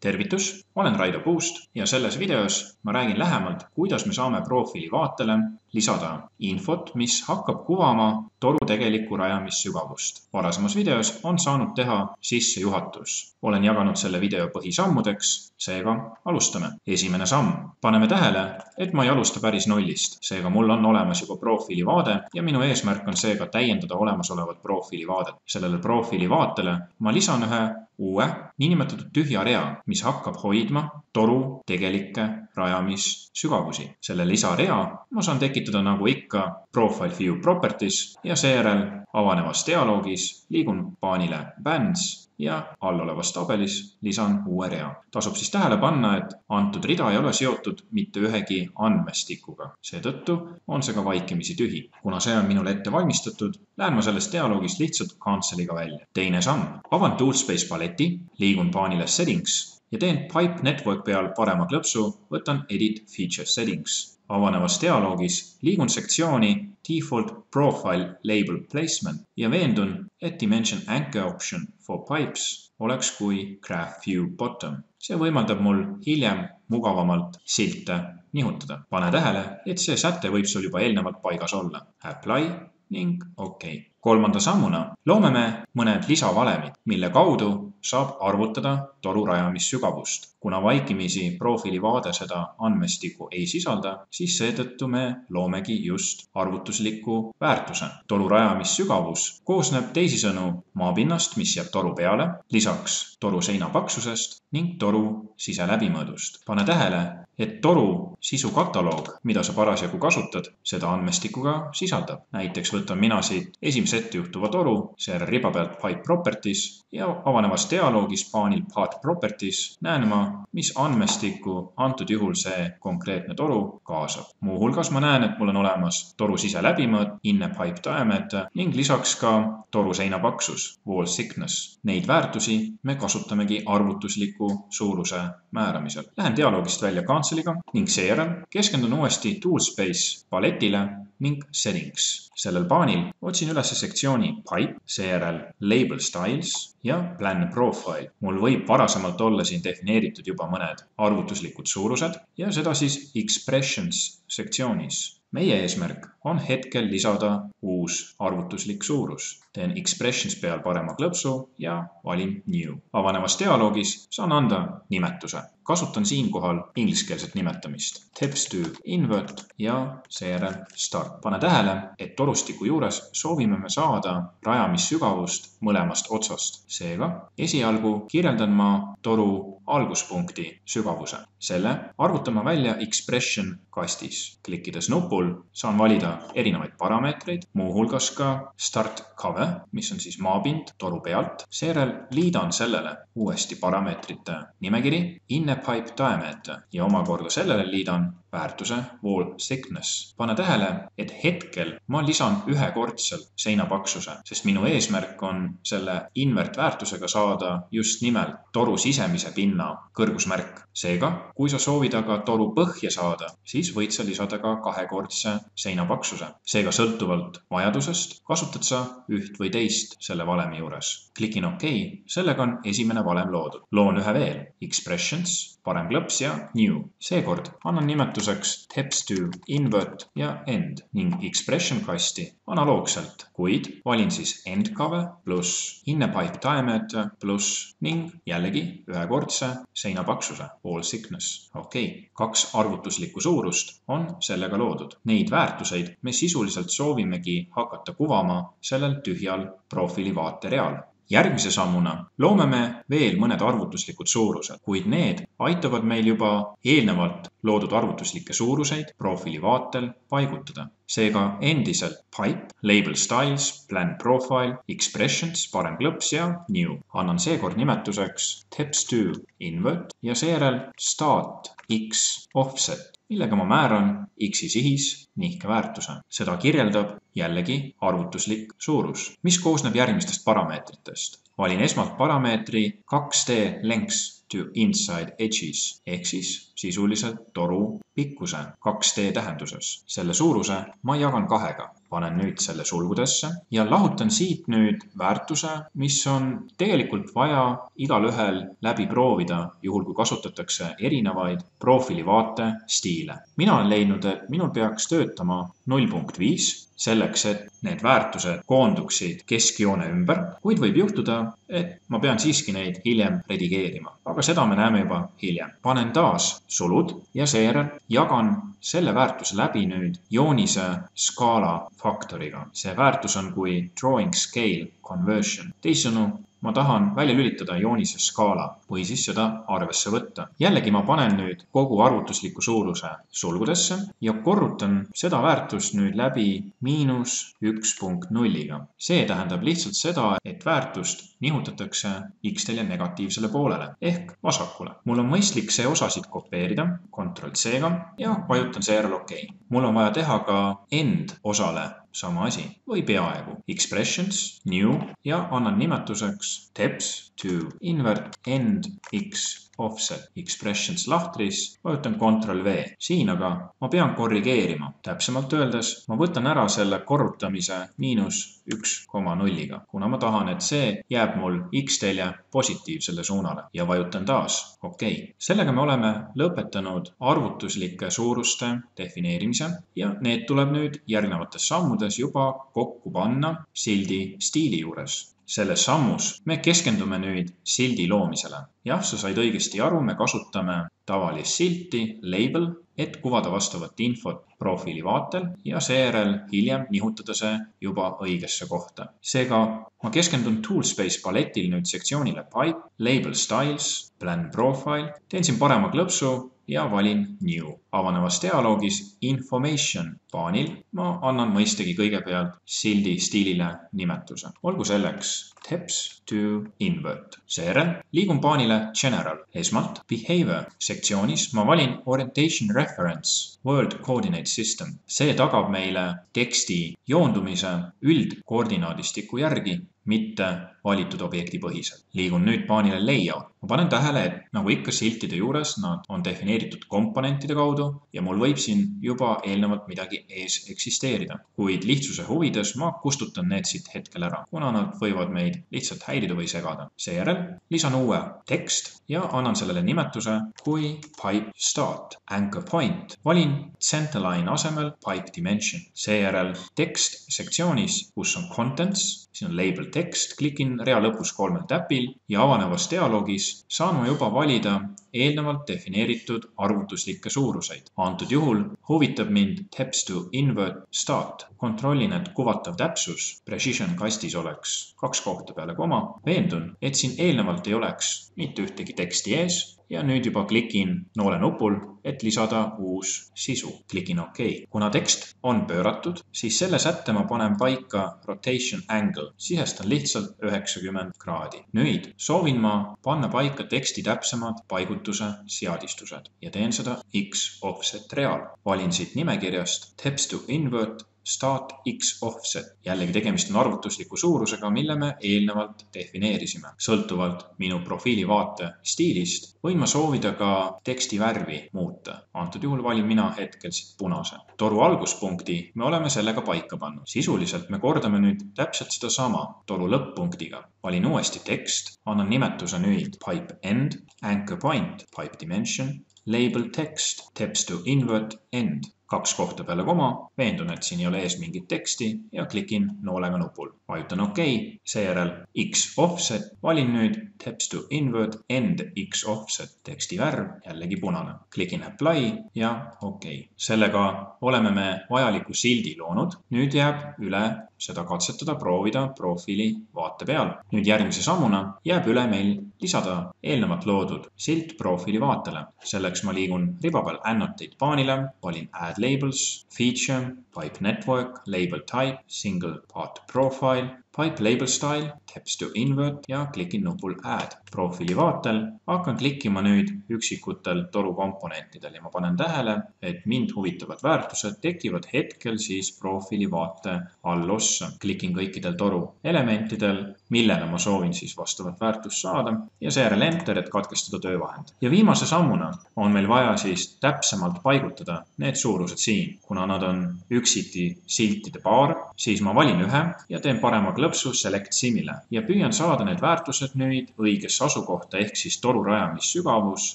tervitus, olen Raido Puust ja selles videos ma räägin lähemalt, kuidas me saame profiili vaatele lisada infot, mis hakkab kuvama toru tegelikku rajamissügavust. varasemas videos on saanud teha sissejuhatus. olen jaganud selle video põhisammudeks, seega alustame. esimene samm. paneme tähele, et ma ei alusta päris nullist, seega mul on olemas juba profiili vaade ja minu eesmärk on seega täiendada olemasolevat profiili vaadet. sellele profiili vaatele ma lisan ühe uue niinimetatud tühja rea, mis hakkab hoidma toru tegelikke rajamissügavusi. selle lisarea ma saan tekitada nagu ikka profile view properties ja seejärel avanevas dialoogis liigun paanile bands ja allolevas tabelis lisan uue rea. tasub siis tähele panna, et antud rida ei ole seotud mitte ühegi andmestikuga, seetõttu on see ka vaikimisi tühi. kuna see on minul ette valmistatud, lähen ma sellest dialoogist lihtsalt cancel'iga välja. teine samm, avan Toolspace paleti, liigun paanile settings ja teen pipe network peal parema klõpsu, võtan edit feature settings avanevas dialoogis liigun sektsiooni Default Profile Label Placement ja veendun, et Dimension Anchor Option for Pipes oleks kui Graph View Bottom. see võimaldab mul hiljem mugavamalt silte nihutada. pane tähele, et see säte võib sul juba eelnevalt paigas olla. Apply ning OK. Kolmanda sammuna loome me mõned lisavalemid, mille kaudu saab arvutada toru rajamissügavust. kuna vaikimisi profiili vaade seda andmestikku ei sisalda, siis seetõttu me loomegi just arvutusliku väärtuse. toru rajamissügavus koosneb teisisõnu maapinnast, mis jääb toru peale, lisaks toru seina paksusest ning toru siseläbimõõdust. pane tähele, et toru sisukataloog, mida sa parasjagu kasutad, seda andmestikku ka sisaldab. näiteks võtan mina siit esimese ettejuhtuva toru, seejärel riba pealt pipe properties ja avanevas dialoogis paanil path properties näen ma, mis andmestikku antud juhul see konkreetne toru kaasab. muuhulgas ma näen, et mul on olemas toru siseläbimõõt, inner pipe diameter ning lisaks ka toru seina paksus, wall thickness. Neid väärtusi me kasutamegi arvutusliku suuruse määramisel. Lähen dialoogist välja cancel'iga ning seejärel keskendun uuesti Toolspace paletile ning settings. sellel paanil otsin üles sektsiooni pipe, seejärel label styles ja plan profile. mul võib varasemalt olla siin defineeritud juba mõned arvutuslikud suurused ja seda siis expressions sektsioonis. meie eesmärk on hetkel lisada uus arvutuslik suurus. teen expressions peal parema klõpsu ja valin new. avanevas dialoogis saan anda nimetuse. Kasutan siinkohal ingliskeelset nimetamist. Teps to invert ja seejärel start. pane tähele, et torustiku juures soovime me saada rajamissügavust mõlemast otsast. seega esialgu kirjeldan ma toru alguspunkti sügavuse. selle arvutan ma välja expression kastis. klikkides nupul saan valida erinevaid parameetreid, muuhulgas ka start cover, mis on siis maapind toru pealt. seejärel liidan sellele uuesti parameetrite nimekiri, inner pipe diameter ja omakorda sellele liidan väärtuse wall thickness. pane tähele, et hetkel ma lisan ühekordselt seina paksuse, sest minu eesmärk on selle invert väärtusega saada just nimelt toru sisemise pinna kõrgusmärk. seega, kui sa soovid aga toru põhja saada, siis võid sa lisada ka kahekordse seina paksuse. seega sõltuvalt vajadusest kasutad sa üht või teist selle valemi juures. klikin OK, sellega on esimene valem loodud. loon ühe veel, expressions, parem klõps ja new. seekord annan nimetuseks teps to invert ja end ning expression kasti analoogselt, kuid valin siis end cover pluss inner pipe diameter pluss ning jällegi ühekordse seina paksuse, wall thickness. okei okay., kaks arvutuslikku suurust on sellega loodud. Neid väärtuseid me sisuliselt soovimegi hakata kuvama sellel tühjal profiili vaatereal järgmise sammuna loome me veel mõned arvutuslikud suurused, kuid need aitavad meil juba eelnevalt loodud arvutuslikke suuruseid profiili vaatel paigutada. seega endiselt pipe, label styles, plan profile, expressions, parem klõps ja new. annan seekord nimetuseks teps to invert ja seejärel start x offset millega ma määran X-i sihis nihkeväärtuse. seda kirjeldab jällegi arvutuslik suurus, mis koosneb järgmistest parameetritest. valin esmalt parameetri 2D lengths to inside edges ehk siis sisuliselt toru pikkuse 2D tähenduses. selle suuruse ma jagan kahega. Panen nüüd selle sulgudesse ja lahutan siit nüüd väärtuse, mis on tegelikult vaja igalühel läbi proovida, juhul kui kasutatakse erinevaid profiilivaate stiile. mina olen leidnud, et minul peaks töötama null punkt viis selleks, et need väärtused koonduksid keskjoone ümber, kuid võib juhtuda, et ma pean siiski neid hiljem redigeerima, aga seda me näeme juba hiljem. panen taas sulud ja seejärel jagan selle väärtuse läbi nüüd joonise skaala faktoriga. see väärtus on kui drawing scale conversion. teisisõnu, ma tahan välja lülitada joonise skaala või siis seda arvesse võtta. jällegi ma panen nüüd kogu arvutusliku suuruse sulgudesse ja korrutan seda väärtust nüüd läbi miinus üks punkt nulliga. see tähendab lihtsalt seda, et väärtust nihutatakse X-telje negatiivsele poolele ehk vasakule. mul on mõistlik see osasid kopeerida Ctrl C-ga ja vajutan seejärel OK. mul on vaja teha ka end osale sama asi või peaaegu. Expressions, new ja annan nimetuseks teps to invert end x offset expressions lahtris, vajutan Ctrl V. siin aga ma pean korrigeerima, täpsemalt öeldes ma võtan ära selle korrutamise miinus üks koma nulliga, kuna ma tahan, et see jääb mul X-telje positiivsele suunale ja vajutan taas OK. sellega me oleme lõpetanud arvutuslike suuruste defineerimise ja need tuleb nüüd järgnevates sammudes juba kokku panna sildi stiili juures selles sammus me keskendume nüüd sildi loomisele. jah, sa said õigesti aru, me kasutame tavalist silti, label, et kuvada vastavat infot profiili vaatel ja seejärel hiljem nihutada see juba õigesse kohta. seega ma keskendun Toolspace paletil nüüd sektsioonile Pipe, Label Styles, Blend Profile, teen siin parema klõpsu ja valin New. avanevas dialoogis Information paanil ma annan mõistagi kõigepealt sildi stiilile nimetuse. olgu selleks Teps to invert. seejärel liigun paanile General. esmalt Behavior sektsioonis ma valin Orientation Reference World Coordinate System. see tagab meile teksti joondumise üldkoordinaadistiku järgi mitte valitud objekti põhiselt. liigun nüüd paanile layout. ma panen tähele, et nagu ikka siltide juures, nad on defineeritud komponentide kaudu ja mul võib siin juba eelnevalt midagi ees eksisteerida. kuid lihtsuse huvides ma kustutan need siit hetkel ära, kuna nad võivad meid lihtsalt häirida või segada. seejärel lisan uue tekst ja annan sellele nimetuse kui pipe start. Anchor point, valin centerline asemel pipe dimension. seejärel tekst sektsioonis, kus on contents, siin on label tekst, klikin rea lõpus kolmel täpil ja avanevas dialoogis saan ma juba valida eelnevalt defineeritud arvutuslikke suuruseid. antud juhul huvitab mind teps to invert start. kontrollin, et kuvatav täpsus precision kastis oleks kaks kohta peale koma. veendun, et siin eelnevalt ei oleks mitte ühtegi teksti ees ja nüüd juba klikin noole nupul, et lisada uus sisu. klikin OK. kuna tekst on pööratud, siis selle sätte ma panen paika rotation angle, sisestan lihtsalt üheksakümmend kraadi. nüüd soovin ma panna paika teksti täpsemad paigutuse seadistused ja teen seda X offset real. valin siit nimekirjast text to invert start X offset. jällegi tegemist on arvutusliku suurusega, mille me eelnevalt defineerisime. sõltuvalt minu profiili vaate stiilist võin ma soovida ka teksti värvi muuta. antud juhul valin mina hetkel siit punase. toru alguspunkti me oleme sellega paika pannud. sisuliselt me kordame nüüd täpselt sedasama toru lõpp-punktiga. valin uuesti tekst, annan nimetuse nüüd pipe end, anchor point, pipe dimension, label text, text to invert end kaks kohta peale koma, veendun, et siin ei ole ees mingit teksti ja klikin noolega nupul. vajutan OK, seejärel X offset, valin nüüd text to invert end X offset teksti värv, jällegi punane. klikin apply ja OK. sellega oleme me vajaliku sildi loonud. nüüd jääb üle seda katsetada, proovida profiili vaate peal. nüüd järgmise sammuna jääb üle meil lisada eelnevalt loodud silt profiili vaatele. selleks ma liigun riba peal annotate paanile, valin add labels, feature, pipe network, label type, single part profile, Pipe label style, taps to invert ja klikin nupul add. profiili vaatel hakkan klikkima nüüd üksikutel toru komponentidel ja ma panen tähele, et mind huvitavad väärtused tekivad hetkel siis profiili vaate allossa. klikin kõikidel toru elementidel, millele ma soovin siis vastavat väärtust saada ja seejärel enter, et katkestada töövahend. ja viimase sammuna on meil vaja siis täpsemalt paigutada need suurused siin, kuna nad on üksiti siltide paar, siis ma valin ühe ja teen parema klõpsu select simile ja püüan saada need väärtused nüüd õigesse asukohta ehk siis toru rajamissügavus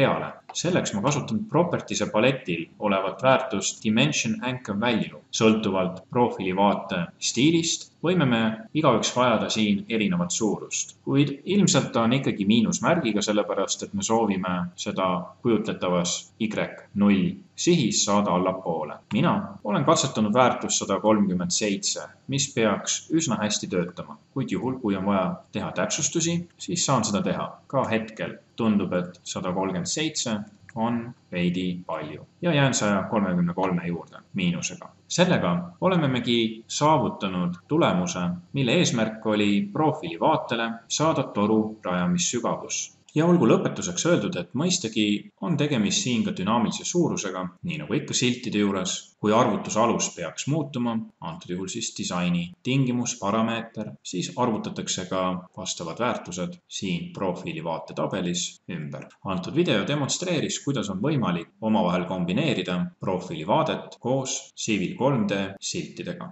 reale. selleks ma kasutan properties'e paletil olevat väärtust dimension anchor value sõltuvalt profiili vaate stiilist võime me igaüks vajada siin erinevat suurust, kuid ilmselt on ikkagi miinusmärgiga, sellepärast et me soovime seda kujutletavas Y null sihis saada allapoole. mina olen katsetanud väärtust sada kolmkümmend seitse, mis peaks üsna hästi töötama, kuid juhul, kui on vaja teha täpsustusi, siis saan seda teha. ka hetkel tundub, et sada kolmkümmend seitse on veidi palju ja jään saja kolmekümne kolme juurde miinusega. sellega olemegi saavutanud tulemuse, mille eesmärk oli profiili vaatele saada toru rajamissügavus ja olgu lõpetuseks öeldud, et mõistagi on tegemist siin ka dünaamilise suurusega, nii nagu ikka siltide juures. kui arvutuse alus peaks muutuma, antud juhul siis disaini tingimus, parameeter, siis arvutatakse ka vastavad väärtused siin profiili vaatetabelis ümber. antud video demonstreeris, kuidas on võimalik omavahel kombineerida profiili vaadet koos Civil 3D siltidega.